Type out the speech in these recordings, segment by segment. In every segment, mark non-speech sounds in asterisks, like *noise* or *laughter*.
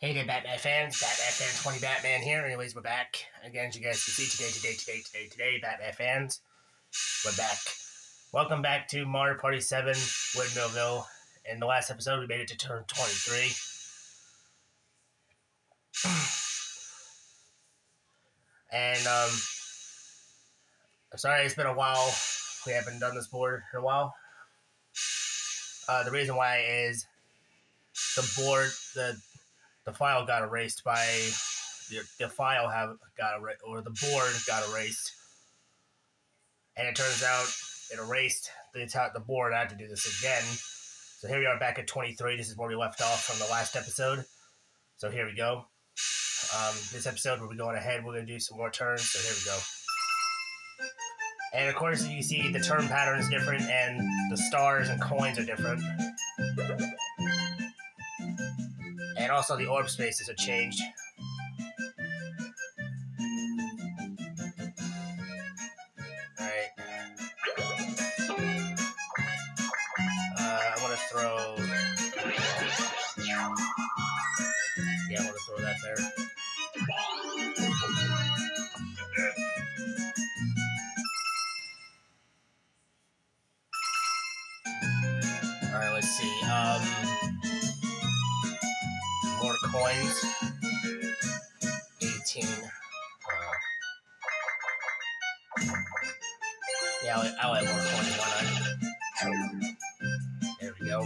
Hey there, Batman fans. Batman fan 20 Batman here. Anyways, we're back. Again, as you guys can see, today, today, today, today, today, Batman fans, we're back. Welcome back to Mario Party 7 Windmillville. In the last episode, we made it to turn 23. *clears throat* and, um, I'm sorry it's been a while. We haven't done this board in a while. Uh, the reason why is the board, the the file got erased by *sighs* the, the file have got erased, or the board got erased, and it turns out it erased the entire the board. I had to do this again. So here we are back at 23. This is where we left off from the last episode. So here we go. Um, this episode we'll be going ahead. We're gonna do some more turns. So here we go. And of course, you see the turn pattern is different, and the stars and coins are different. And also the orb spaces are changed. Alright. Uh, I want to throw... Yeah, I want to throw that there. Yeah, I'll, I'll add more coins. Why not? There we go.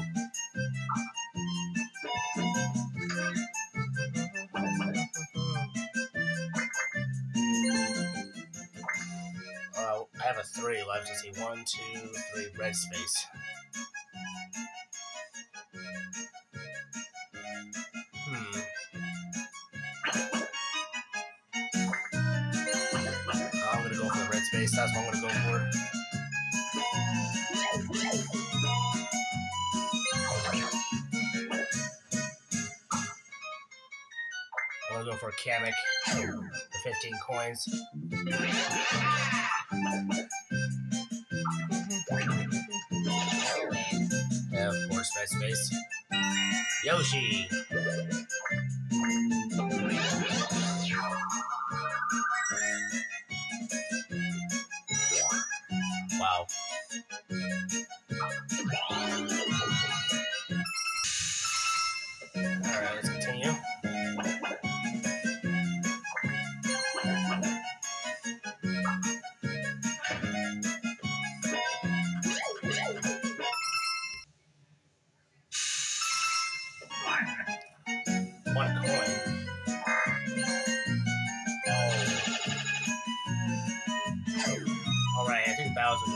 Uh, I have a three left. Let's see. One, two, three. Red space. Hmm. I'm gonna go for the red space. That's what I'm gonna go for. Kamek for 15 coins. Yeah, of course, red space. Yoshi!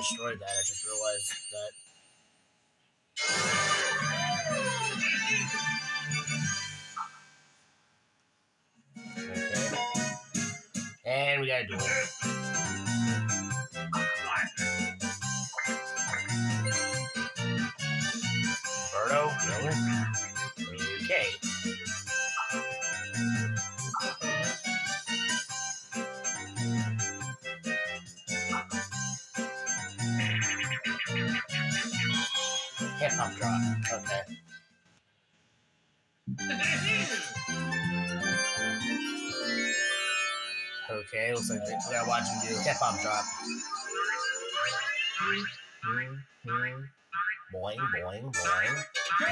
Destroyed that. I just realized that. Okay. And we gotta do it. Birdo? Really? Hip hop drop. Okay. Okay, looks like we gotta watch him do hip hop drop. Boing, boing, boing. Go!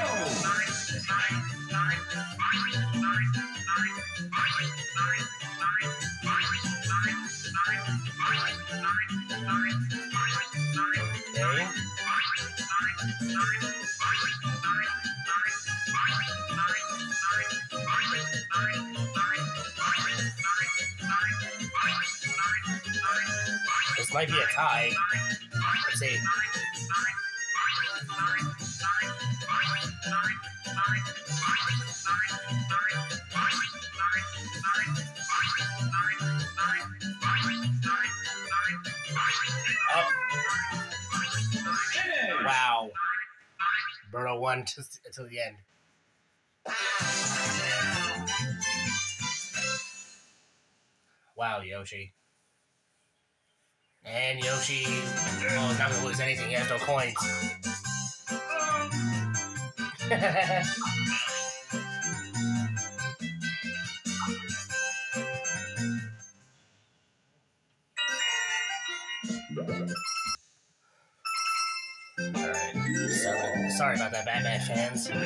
Okay. This might be a tie. Let's see. Oh. Birdo won until the end. Wow, Yoshi. And Yoshi, Oh, not gonna lose anything. He has no coins. *laughs* Sorry about that, Batman fans. Nine. *laughs*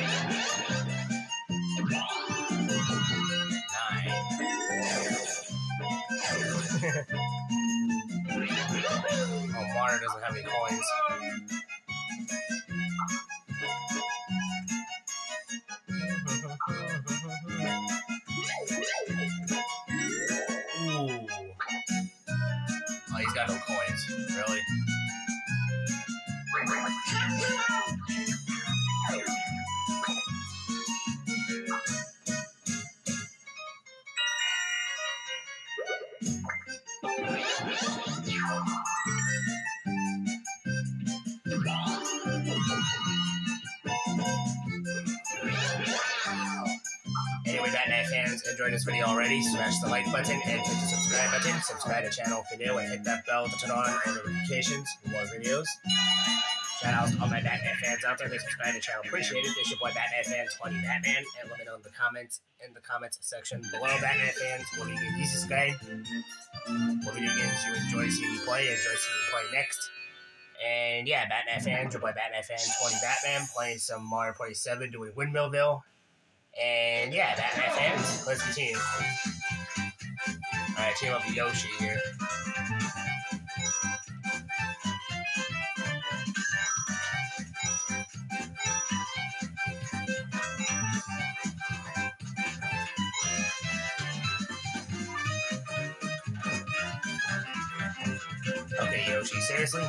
oh, Mario doesn't have any coins. *laughs* Ooh. Oh, he's got no coins. Really? Batman fans, enjoyed this video already, smash the like button and hit the subscribe button. Subscribe to the channel if you're new and hit that bell to turn on notifications for more videos. Shout out to all my Batman fans out there. They subscribe to the channel. Appreciate it. This is your boy Batman Fan 20 Batman. And let me know in the comments in the comments section below, Batman fans, what do you get this guy? What video games you enjoy seeing me play, enjoy seeing me play next. And yeah, Batman fans, your boy Batman Fan 20 Batman playing some Mario Party 7 doing Windmillville. And yeah, Batman fans, let's continue. Alright, team up with Yoshi here. Okay, Yoshi, seriously?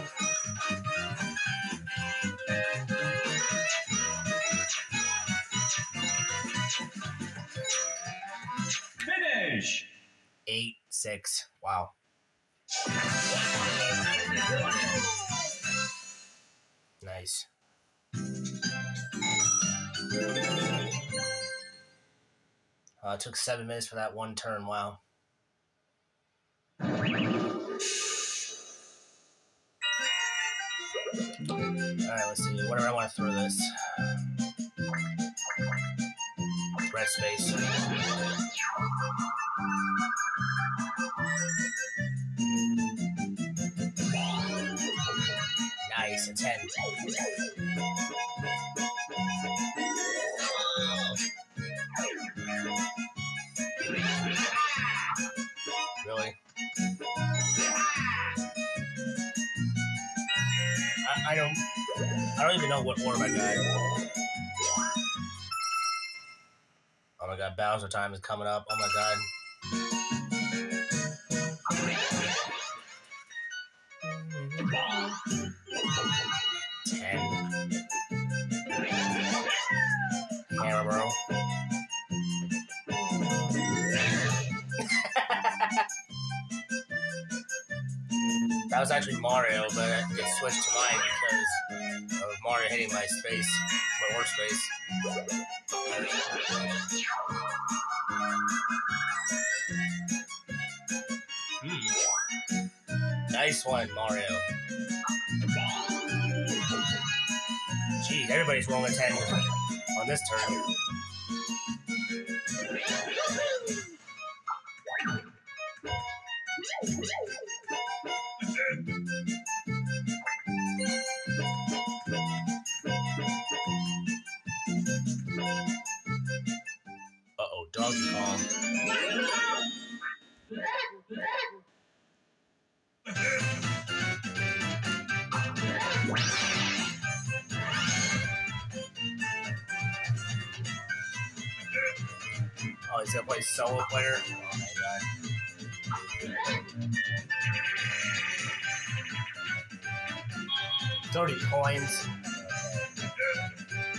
Nice. Uh, it took seven minutes for that one turn. Wow. Alright, let's see. Do I want to throw this? Red space. I, I don't I don't even know what orb I got. Oh my god, Bowser time is coming up. Oh my god. That was actually Mario, but it switched to mine because of Mario hitting my space, my workspace. Hmm. Nice one, Mario. Geez, everybody's rolling a 10 on this turn. He's gonna play solo player? Thirty coins.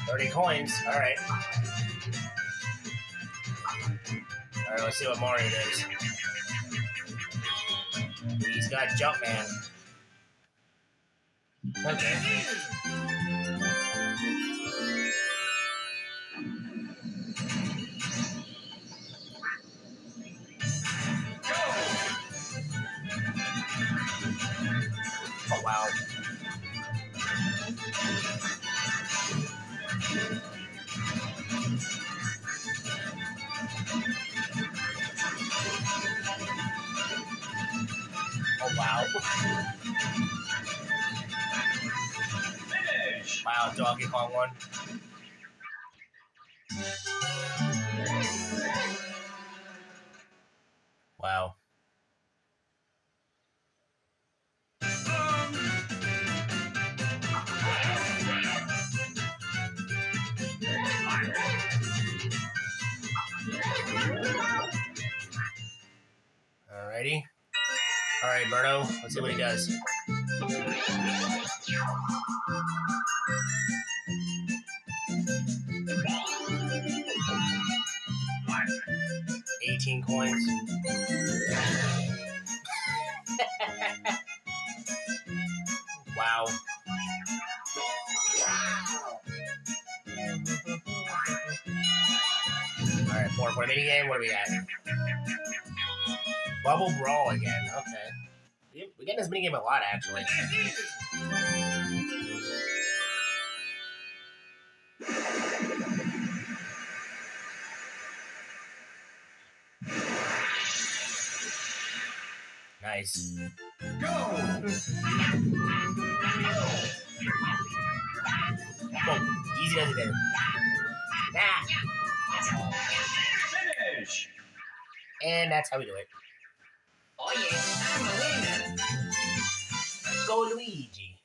Thirty coins. All right. All right. Let's see what Mario does. He's got Jumpman. Okay. Wow. Oh wow. Finish! Wow, Donkey Kong won. See what he does. Eighteen coins. *laughs* wow. Alright, four point mini game. What do we got? Bubble Brawl again. Okay. We- get this mini game a lot, actually. Nice. Go! Whoa, easy does it there. Ah, Finish! and that's how we do it. Oh yeah, I'm a winner. Go Luigi.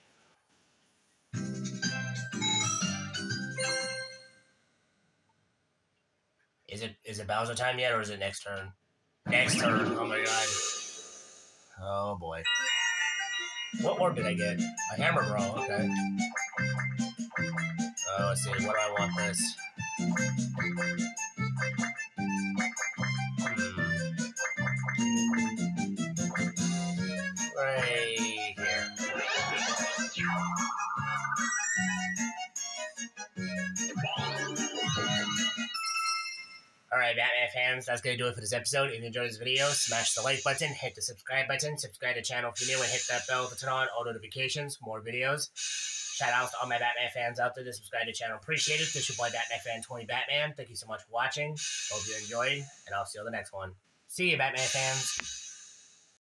Is it is it Bowser time yet, or is it next turn? Next turn. Oh my god. Oh boy. What orb did I get? A hammer bro. Okay. Oh, let's see. What do I want this? Alright, Batman fans, that's going to do it for this episode. If you enjoyed this video, smash the like button, hit the subscribe button, subscribe to the channel if you're new, and hit that bell to turn on all notifications more videos. Shout out to all my Batman fans out there that subscribe to the channel. Appreciate it. This is your boy Batman Fan 20 Batman. Thank you so much for watching. Hope you enjoyed, and I'll see you on the next one. See you, Batman fans.